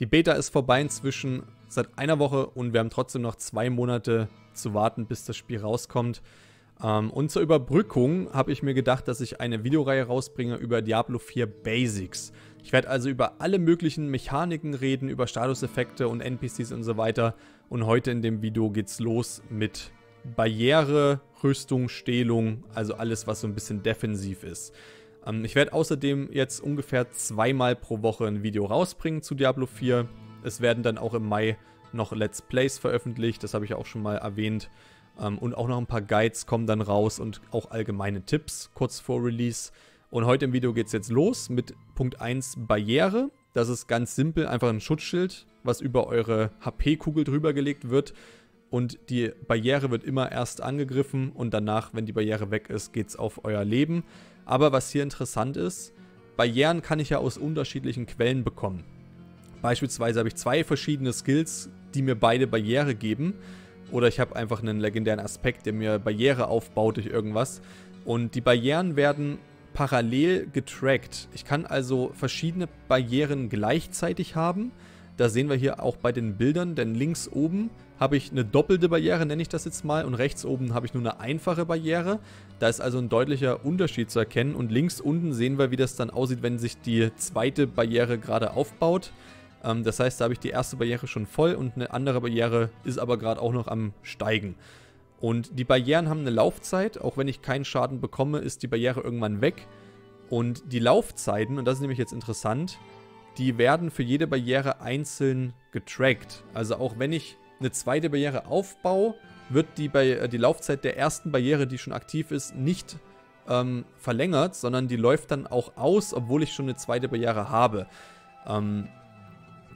Die Beta ist vorbei inzwischen seit einer Woche und wir haben trotzdem noch zwei Monate zu warten, bis das Spiel rauskommt. Ähm, und zur Überbrückung habe ich mir gedacht, dass ich eine Videoreihe rausbringe über Diablo 4 Basics. Ich werde also über alle möglichen Mechaniken reden, über Statuseffekte und NPCs und so weiter. Und heute in dem Video geht's los mit Barriere, Rüstung, Stehlung, also alles, was so ein bisschen defensiv ist. Ähm, ich werde außerdem jetzt ungefähr zweimal pro Woche ein Video rausbringen zu Diablo 4. Es werden dann auch im Mai noch Let's Plays veröffentlicht, das habe ich auch schon mal erwähnt. Ähm, und auch noch ein paar Guides kommen dann raus und auch allgemeine Tipps kurz vor Release. Und heute im Video geht es jetzt los mit Punkt 1 Barriere. Das ist ganz simpel, einfach ein Schutzschild, was über eure HP-Kugel drüber gelegt wird. Und die Barriere wird immer erst angegriffen und danach, wenn die Barriere weg ist, geht es auf euer Leben. Aber was hier interessant ist, Barrieren kann ich ja aus unterschiedlichen Quellen bekommen. Beispielsweise habe ich zwei verschiedene Skills, die mir beide Barriere geben. Oder ich habe einfach einen legendären Aspekt, der mir Barriere aufbaut durch irgendwas. Und die Barrieren werden parallel getrackt. Ich kann also verschiedene Barrieren gleichzeitig haben. Da sehen wir hier auch bei den Bildern, denn links oben habe ich eine doppelte Barriere, nenne ich das jetzt mal, und rechts oben habe ich nur eine einfache Barriere. Da ist also ein deutlicher Unterschied zu erkennen. Und links unten sehen wir, wie das dann aussieht, wenn sich die zweite Barriere gerade aufbaut. Ähm, das heißt, da habe ich die erste Barriere schon voll und eine andere Barriere ist aber gerade auch noch am Steigen. Und die Barrieren haben eine Laufzeit. Auch wenn ich keinen Schaden bekomme, ist die Barriere irgendwann weg. Und die Laufzeiten, und das ist nämlich jetzt interessant, die werden für jede Barriere einzeln getrackt. Also auch wenn ich eine zweite Barriere aufbaue, wird die, äh, die Laufzeit der ersten Barriere, die schon aktiv ist, nicht ähm, verlängert, sondern die läuft dann auch aus, obwohl ich schon eine zweite Barriere habe. Ähm,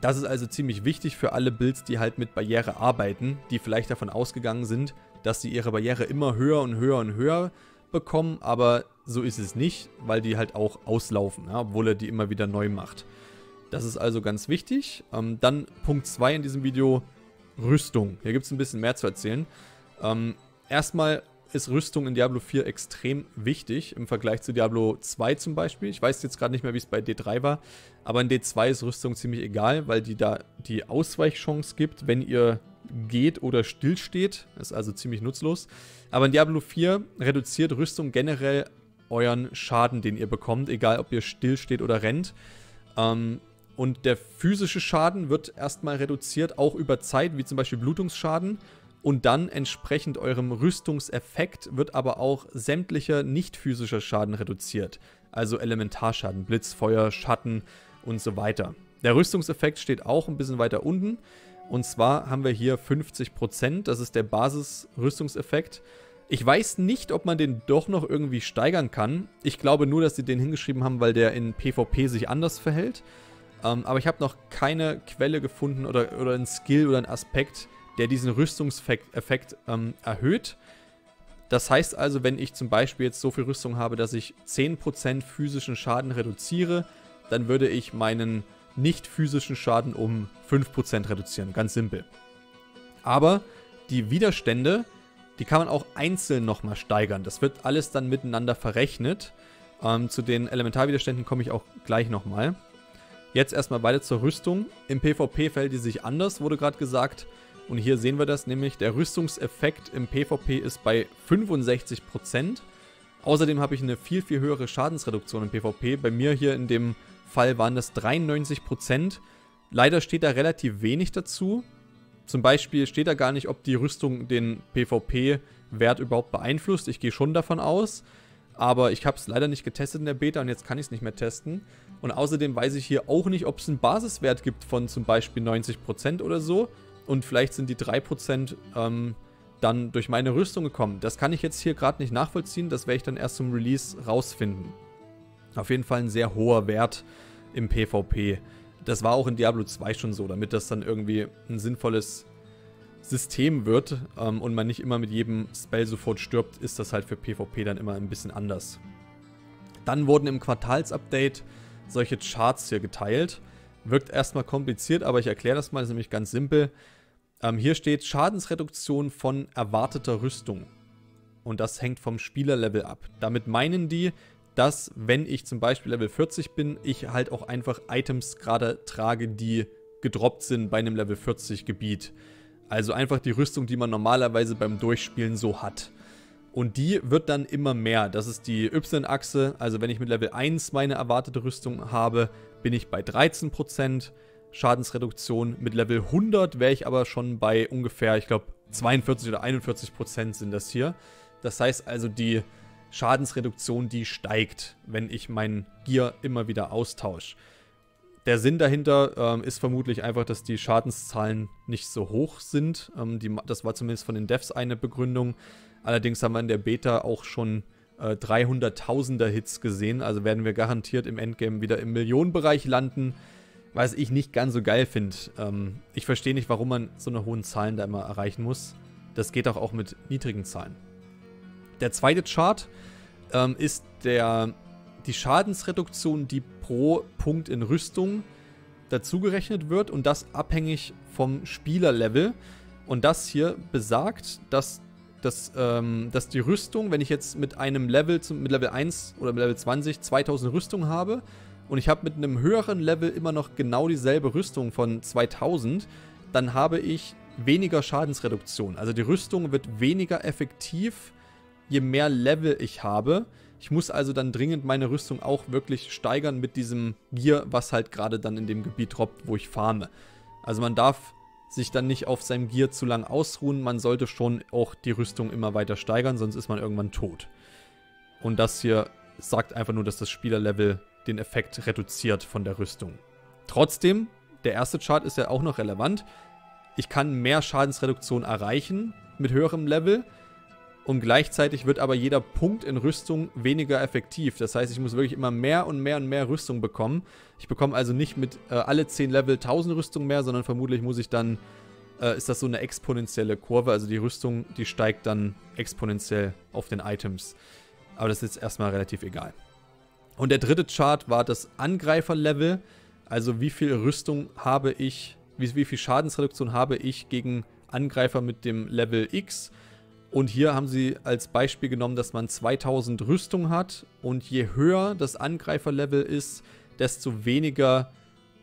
das ist also ziemlich wichtig für alle Builds, die halt mit Barriere arbeiten, die vielleicht davon ausgegangen sind, dass sie ihre Barriere immer höher und höher und höher bekommen, aber so ist es nicht, weil die halt auch auslaufen, ja, obwohl er die immer wieder neu macht. Das ist also ganz wichtig. Ähm, dann Punkt 2 in diesem Video, Rüstung. Hier gibt es ein bisschen mehr zu erzählen. Ähm, erstmal ist Rüstung in Diablo 4 extrem wichtig im Vergleich zu Diablo 2 zum Beispiel. Ich weiß jetzt gerade nicht mehr, wie es bei D3 war, aber in D2 ist Rüstung ziemlich egal, weil die da die Ausweichchance gibt, wenn ihr geht oder stillsteht. Ist also ziemlich nutzlos. Aber in Diablo 4 reduziert Rüstung generell euren Schaden, den ihr bekommt, egal ob ihr stillsteht oder rennt. Ähm, und der physische Schaden wird erstmal reduziert, auch über Zeit, wie zum Beispiel Blutungsschaden. Und dann entsprechend eurem Rüstungseffekt wird aber auch sämtlicher nicht physischer Schaden reduziert. Also Elementarschaden, Blitz, Feuer, Schatten und so weiter. Der Rüstungseffekt steht auch ein bisschen weiter unten. Und zwar haben wir hier 50%, das ist der Basis-Rüstungseffekt. Ich weiß nicht, ob man den doch noch irgendwie steigern kann. Ich glaube nur, dass sie den hingeschrieben haben, weil der in PvP sich anders verhält. Ähm, aber ich habe noch keine Quelle gefunden oder, oder einen Skill oder einen Aspekt, der diesen Rüstungseffekt ähm, erhöht. Das heißt also, wenn ich zum Beispiel jetzt so viel Rüstung habe, dass ich 10% physischen Schaden reduziere, dann würde ich meinen nicht physischen Schaden um 5% reduzieren. Ganz simpel. Aber die Widerstände, die kann man auch einzeln nochmal steigern. Das wird alles dann miteinander verrechnet. Ähm, zu den Elementarwiderständen komme ich auch gleich nochmal. Jetzt erstmal weiter zur Rüstung. Im PvP verhält die sich anders, wurde gerade gesagt. Und hier sehen wir das nämlich, der Rüstungseffekt im PvP ist bei 65%. Außerdem habe ich eine viel, viel höhere Schadensreduktion im PvP. Bei mir hier in dem Fall waren das 93%. Leider steht da relativ wenig dazu. Zum Beispiel steht da gar nicht, ob die Rüstung den PvP-Wert überhaupt beeinflusst. Ich gehe schon davon aus. Aber ich habe es leider nicht getestet in der Beta und jetzt kann ich es nicht mehr testen. Und außerdem weiß ich hier auch nicht, ob es einen Basiswert gibt von zum Beispiel 90% oder so. Und vielleicht sind die 3% ähm, dann durch meine Rüstung gekommen. Das kann ich jetzt hier gerade nicht nachvollziehen. Das werde ich dann erst zum Release rausfinden. Auf jeden Fall ein sehr hoher Wert im PvP. Das war auch in Diablo 2 schon so, damit das dann irgendwie ein sinnvolles System wird ähm, und man nicht immer mit jedem Spell sofort stirbt, ist das halt für PvP dann immer ein bisschen anders. Dann wurden im Quartalsupdate solche Charts hier geteilt. Wirkt erstmal kompliziert, aber ich erkläre das mal, das ist nämlich ganz simpel. Ähm, hier steht Schadensreduktion von erwarteter Rüstung. Und das hängt vom Spielerlevel ab. Damit meinen die, dass wenn ich zum Beispiel Level 40 bin, ich halt auch einfach Items gerade trage, die gedroppt sind bei einem Level 40 Gebiet. Also einfach die Rüstung, die man normalerweise beim Durchspielen so hat. Und die wird dann immer mehr. Das ist die Y-Achse. Also wenn ich mit Level 1 meine erwartete Rüstung habe, bin ich bei 13% Schadensreduktion. Mit Level 100 wäre ich aber schon bei ungefähr, ich glaube, 42 oder 41% sind das hier. Das heißt also, die Schadensreduktion, die steigt, wenn ich mein Gear immer wieder austausche. Der Sinn dahinter ähm, ist vermutlich einfach, dass die Schadenszahlen nicht so hoch sind. Ähm, die, das war zumindest von den Devs eine Begründung. Allerdings haben wir in der Beta auch schon äh, 300.000er Hits gesehen. Also werden wir garantiert im Endgame wieder im Millionenbereich landen. Was ich nicht ganz so geil finde. Ähm, ich verstehe nicht, warum man so eine hohen Zahlen da immer erreichen muss. Das geht auch, auch mit niedrigen Zahlen. Der zweite Chart ähm, ist der, die Schadensreduktion, die pro Punkt in Rüstung dazugerechnet wird und das abhängig vom Spielerlevel. Und das hier besagt, dass, dass, ähm, dass die Rüstung, wenn ich jetzt mit einem Level, mit Level 1 oder mit Level 20 2000 Rüstung habe und ich habe mit einem höheren Level immer noch genau dieselbe Rüstung von 2000, dann habe ich weniger Schadensreduktion. Also die Rüstung wird weniger effektiv, je mehr Level ich habe. Ich muss also dann dringend meine Rüstung auch wirklich steigern mit diesem Gear, was halt gerade dann in dem Gebiet droppt, wo ich farme. Also man darf sich dann nicht auf seinem Gear zu lang ausruhen. Man sollte schon auch die Rüstung immer weiter steigern, sonst ist man irgendwann tot. Und das hier sagt einfach nur, dass das Spielerlevel den Effekt reduziert von der Rüstung. Trotzdem, der erste Chart ist ja auch noch relevant. Ich kann mehr Schadensreduktion erreichen mit höherem Level und gleichzeitig wird aber jeder Punkt in Rüstung weniger effektiv. Das heißt, ich muss wirklich immer mehr und mehr und mehr Rüstung bekommen. Ich bekomme also nicht mit äh, alle 10 Level 1000 Rüstung mehr, sondern vermutlich muss ich dann, äh, ist das so eine exponentielle Kurve. Also die Rüstung, die steigt dann exponentiell auf den Items. Aber das ist jetzt erstmal relativ egal. Und der dritte Chart war das Angreiferlevel. Also wie viel Rüstung habe ich, wie, wie viel Schadensreduktion habe ich gegen Angreifer mit dem Level X und hier haben sie als Beispiel genommen, dass man 2000 Rüstung hat und je höher das Angreiferlevel ist, desto weniger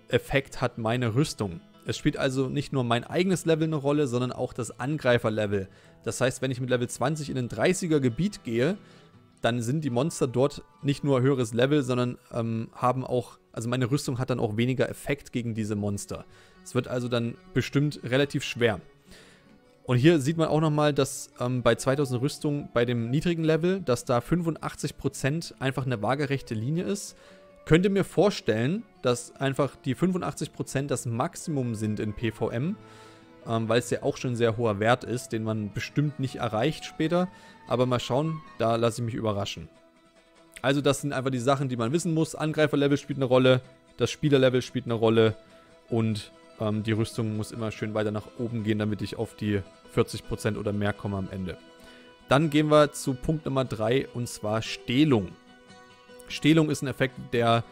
Effekt hat meine Rüstung. Es spielt also nicht nur mein eigenes Level eine Rolle, sondern auch das Angreiferlevel. Das heißt, wenn ich mit Level 20 in ein 30er Gebiet gehe, dann sind die Monster dort nicht nur höheres Level, sondern ähm, haben auch, also meine Rüstung hat dann auch weniger Effekt gegen diese Monster. Es wird also dann bestimmt relativ schwer. Und hier sieht man auch nochmal, dass ähm, bei 2000 Rüstung bei dem niedrigen Level, dass da 85% einfach eine waagerechte Linie ist. Könnte mir vorstellen, dass einfach die 85% das Maximum sind in PvM, ähm, weil es ja auch schon ein sehr hoher Wert ist, den man bestimmt nicht erreicht später. Aber mal schauen, da lasse ich mich überraschen. Also das sind einfach die Sachen, die man wissen muss. Angreiferlevel spielt eine Rolle, das Spielerlevel spielt eine Rolle und ähm, die Rüstung muss immer schön weiter nach oben gehen, damit ich auf die 40% oder mehr komme am Ende. Dann gehen wir zu Punkt Nummer 3 und zwar Stehlung. Stehlung ist ein Effekt, der,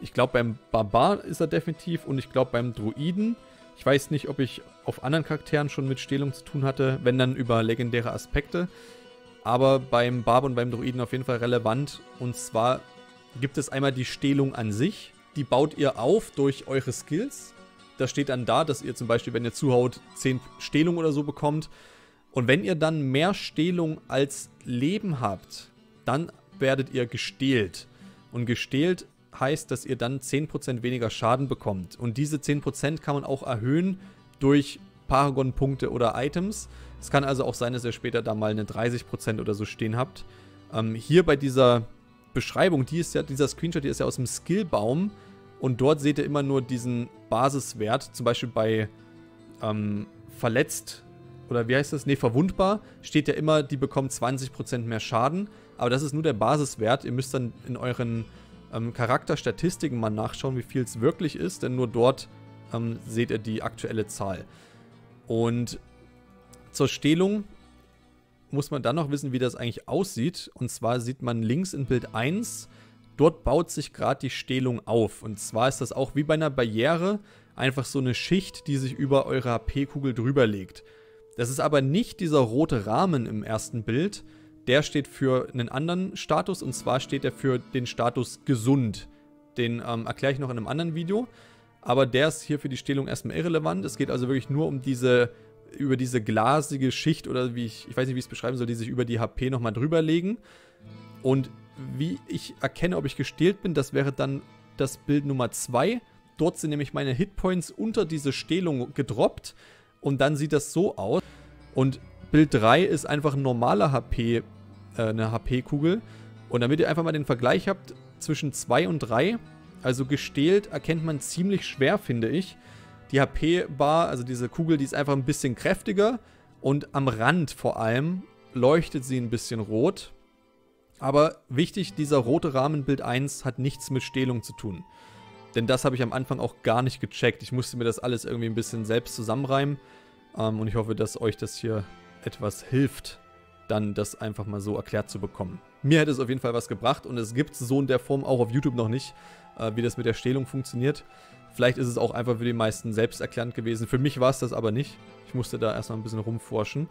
ich glaube beim Barbar ist er definitiv und ich glaube beim Druiden. Ich weiß nicht, ob ich auf anderen Charakteren schon mit Stehlung zu tun hatte, wenn dann über legendäre Aspekte. Aber beim Barbar und beim Druiden auf jeden Fall relevant. Und zwar gibt es einmal die Stehlung an sich. Die baut ihr auf durch eure Skills. Das steht dann da, dass ihr zum Beispiel, wenn ihr zuhaut, 10 Stehlung oder so bekommt. Und wenn ihr dann mehr Stehlung als Leben habt, dann werdet ihr gestählt. Und gestählt heißt, dass ihr dann 10% weniger Schaden bekommt. Und diese 10% kann man auch erhöhen durch Paragon-Punkte oder Items. Es kann also auch sein, dass ihr später da mal eine 30% oder so stehen habt. Ähm, hier bei dieser Beschreibung, die ist ja, dieser Screenshot, die ist ja aus dem Skillbaum. Und dort seht ihr immer nur diesen Basiswert. Zum Beispiel bei ähm, verletzt oder wie heißt das? Ne, verwundbar steht ja immer, die bekommen 20% mehr Schaden. Aber das ist nur der Basiswert. Ihr müsst dann in euren ähm, Charakterstatistiken mal nachschauen, wie viel es wirklich ist. Denn nur dort ähm, seht ihr die aktuelle Zahl. Und zur Stehlung muss man dann noch wissen, wie das eigentlich aussieht. Und zwar sieht man links in Bild 1 dort baut sich gerade die Stehlung auf. Und zwar ist das auch wie bei einer Barriere einfach so eine Schicht, die sich über eure HP-Kugel drüber legt. Das ist aber nicht dieser rote Rahmen im ersten Bild. Der steht für einen anderen Status und zwar steht er für den Status gesund. Den ähm, erkläre ich noch in einem anderen Video. aber der ist hier für die Stählung erstmal irrelevant. Es geht also wirklich nur um diese, über diese glasige Schicht oder wie ich, ich weiß nicht, wie ich es beschreiben soll, die sich über die HP nochmal drüber legen. Und wie ich erkenne, ob ich gestählt bin, das wäre dann das Bild Nummer 2. Dort sind nämlich meine Hitpoints unter diese Stählung gedroppt und dann sieht das so aus. Und Bild 3 ist einfach ein normaler HP, äh, eine HP-Kugel. Und damit ihr einfach mal den Vergleich habt zwischen 2 und 3, also gestählt, erkennt man ziemlich schwer, finde ich. Die HP-Bar, also diese Kugel, die ist einfach ein bisschen kräftiger und am Rand vor allem leuchtet sie ein bisschen rot. Aber wichtig, dieser rote Rahmen Bild 1 hat nichts mit Stählung zu tun. Denn das habe ich am Anfang auch gar nicht gecheckt. Ich musste mir das alles irgendwie ein bisschen selbst zusammenreimen. Ähm, und ich hoffe, dass euch das hier etwas hilft, dann das einfach mal so erklärt zu bekommen. Mir hätte es auf jeden Fall was gebracht und es gibt so in der Form auch auf YouTube noch nicht, äh, wie das mit der Stählung funktioniert. Vielleicht ist es auch einfach für die meisten selbsterklärend gewesen. Für mich war es das aber nicht. Ich musste da erstmal ein bisschen rumforschen.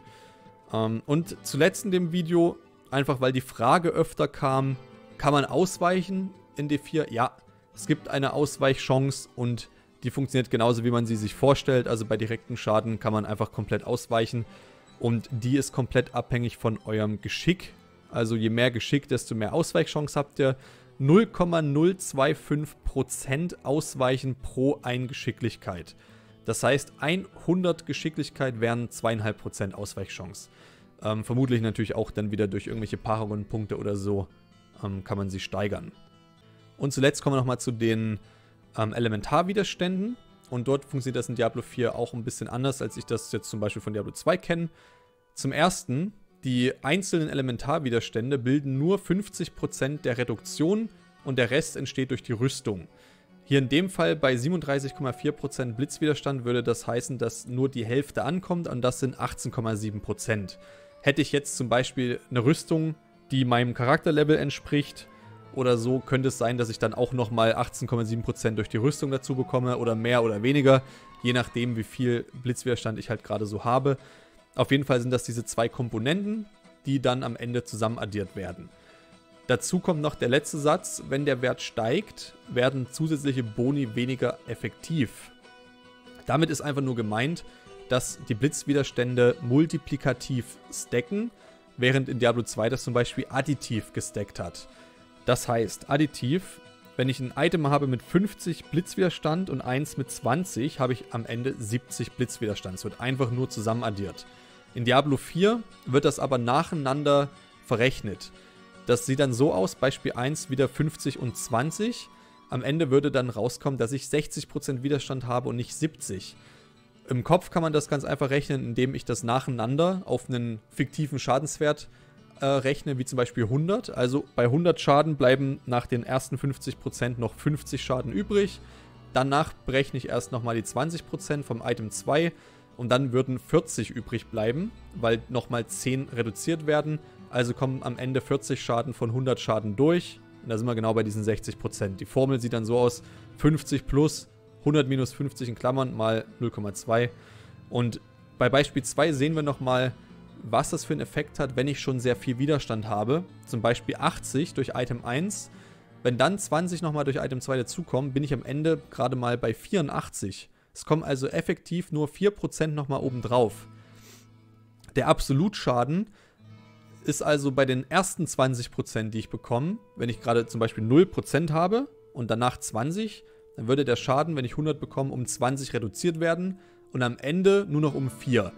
Ähm, und zuletzt in dem Video Einfach weil die Frage öfter kam, kann man ausweichen in D4? Ja, es gibt eine Ausweichchance und die funktioniert genauso, wie man sie sich vorstellt. Also bei direktem Schaden kann man einfach komplett ausweichen. Und die ist komplett abhängig von eurem Geschick. Also je mehr Geschick, desto mehr Ausweichchance habt ihr. 0,025% Ausweichen pro Eingeschicklichkeit. Das heißt, 100 Geschicklichkeit wären 2,5% Ausweichchance. Ähm, vermutlich natürlich auch dann wieder durch irgendwelche Paarungen, Punkte oder so ähm, kann man sie steigern. Und zuletzt kommen wir nochmal zu den ähm, Elementarwiderständen. Und dort funktioniert das in Diablo 4 auch ein bisschen anders, als ich das jetzt zum Beispiel von Diablo 2 kenne. Zum ersten, die einzelnen Elementarwiderstände bilden nur 50% der Reduktion und der Rest entsteht durch die Rüstung. Hier in dem Fall bei 37,4% Blitzwiderstand würde das heißen, dass nur die Hälfte ankommt und das sind 18,7%. Hätte ich jetzt zum Beispiel eine Rüstung, die meinem Charakterlevel entspricht, oder so, könnte es sein, dass ich dann auch nochmal 18,7% durch die Rüstung dazu bekomme oder mehr oder weniger, je nachdem, wie viel Blitzwiderstand ich halt gerade so habe. Auf jeden Fall sind das diese zwei Komponenten, die dann am Ende zusammen addiert werden. Dazu kommt noch der letzte Satz, wenn der Wert steigt, werden zusätzliche Boni weniger effektiv. Damit ist einfach nur gemeint, dass die Blitzwiderstände multiplikativ stacken, während in Diablo 2 das zum Beispiel additiv gestackt hat. Das heißt, additiv, wenn ich ein Item habe mit 50 Blitzwiderstand und eins mit 20, habe ich am Ende 70 Blitzwiderstand. Es wird einfach nur zusammen addiert. In Diablo 4 wird das aber nacheinander verrechnet. Das sieht dann so aus, Beispiel 1 wieder 50 und 20. Am Ende würde dann rauskommen, dass ich 60% Widerstand habe und nicht 70. Im Kopf kann man das ganz einfach rechnen, indem ich das nacheinander auf einen fiktiven Schadenswert äh, rechne, wie zum Beispiel 100. Also bei 100 Schaden bleiben nach den ersten 50% noch 50 Schaden übrig. Danach berechne ich erst nochmal die 20% vom Item 2 und dann würden 40 übrig bleiben, weil nochmal 10 reduziert werden. Also kommen am Ende 40 Schaden von 100 Schaden durch. Und da sind wir genau bei diesen 60%. Die Formel sieht dann so aus, 50 plus 100 minus 50 in Klammern mal 0,2. Und bei Beispiel 2 sehen wir nochmal, was das für einen Effekt hat, wenn ich schon sehr viel Widerstand habe. Zum Beispiel 80 durch Item 1. Wenn dann 20 nochmal durch Item 2 dazukommen, bin ich am Ende gerade mal bei 84. Es kommen also effektiv nur 4% nochmal oben drauf. Der Absolutschaden ist also bei den ersten 20%, die ich bekomme, wenn ich gerade zum Beispiel 0% habe und danach 20, dann würde der Schaden, wenn ich 100 bekomme, um 20 reduziert werden und am Ende nur noch um 4.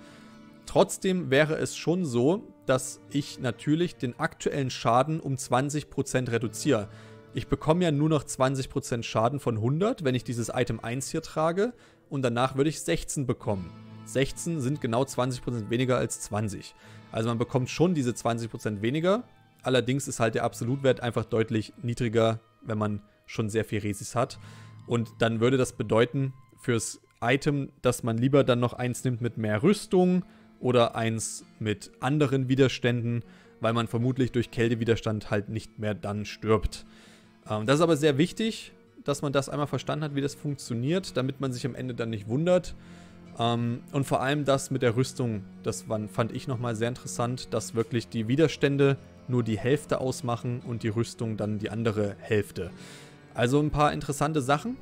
Trotzdem wäre es schon so, dass ich natürlich den aktuellen Schaden um 20% reduziere. Ich bekomme ja nur noch 20% Schaden von 100, wenn ich dieses Item 1 hier trage und danach würde ich 16 bekommen. 16 sind genau 20% weniger als 20. Also man bekommt schon diese 20% weniger, allerdings ist halt der Absolutwert einfach deutlich niedriger, wenn man schon sehr viel Resis hat. Und dann würde das bedeuten fürs Item, dass man lieber dann noch eins nimmt mit mehr Rüstung oder eins mit anderen Widerständen, weil man vermutlich durch Kältewiderstand halt nicht mehr dann stirbt. Ähm, das ist aber sehr wichtig, dass man das einmal verstanden hat, wie das funktioniert, damit man sich am Ende dann nicht wundert. Ähm, und vor allem das mit der Rüstung, das fand ich nochmal sehr interessant, dass wirklich die Widerstände nur die Hälfte ausmachen und die Rüstung dann die andere Hälfte. Also ein paar interessante Sachen.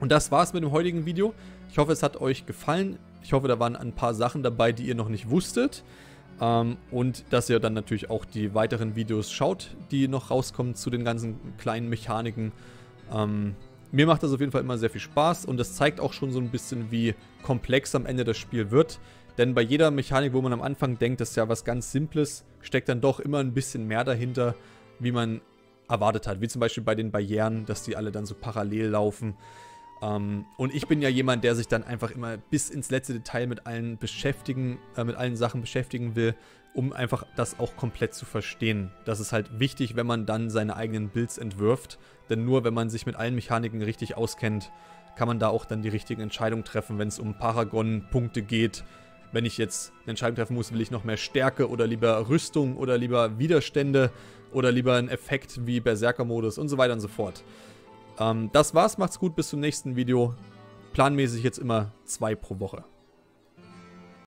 Und das war's mit dem heutigen Video. Ich hoffe, es hat euch gefallen. Ich hoffe, da waren ein paar Sachen dabei, die ihr noch nicht wusstet. Ähm, und dass ihr dann natürlich auch die weiteren Videos schaut, die noch rauskommen zu den ganzen kleinen Mechaniken. Ähm, mir macht das auf jeden Fall immer sehr viel Spaß und das zeigt auch schon so ein bisschen, wie komplex am Ende das Spiel wird. Denn bei jeder Mechanik, wo man am Anfang denkt, das ist ja was ganz Simples, steckt dann doch immer ein bisschen mehr dahinter, wie man erwartet hat. Wie zum Beispiel bei den Barrieren, dass die alle dann so parallel laufen. Ähm, und ich bin ja jemand, der sich dann einfach immer bis ins letzte Detail mit allen beschäftigen, äh, mit allen Sachen beschäftigen will, um einfach das auch komplett zu verstehen. Das ist halt wichtig, wenn man dann seine eigenen Builds entwirft. Denn nur wenn man sich mit allen Mechaniken richtig auskennt, kann man da auch dann die richtigen Entscheidungen treffen, wenn es um Paragon-Punkte geht. Wenn ich jetzt eine Entscheidung treffen muss, will ich noch mehr Stärke oder lieber Rüstung oder lieber Widerstände oder lieber einen Effekt wie Berserker-Modus und so weiter und so fort. Ähm, das war's, macht's gut, bis zum nächsten Video. Planmäßig jetzt immer zwei pro Woche.